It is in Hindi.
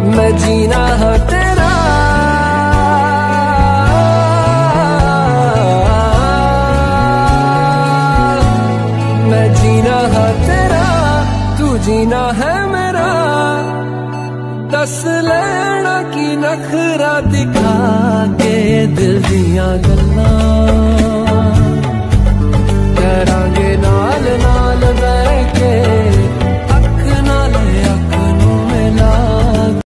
मैं जीना है तेरा। मैं जीना है तेरा, तू जीना है मेरा। दस लेना की नखरा दिखा के दिल दिया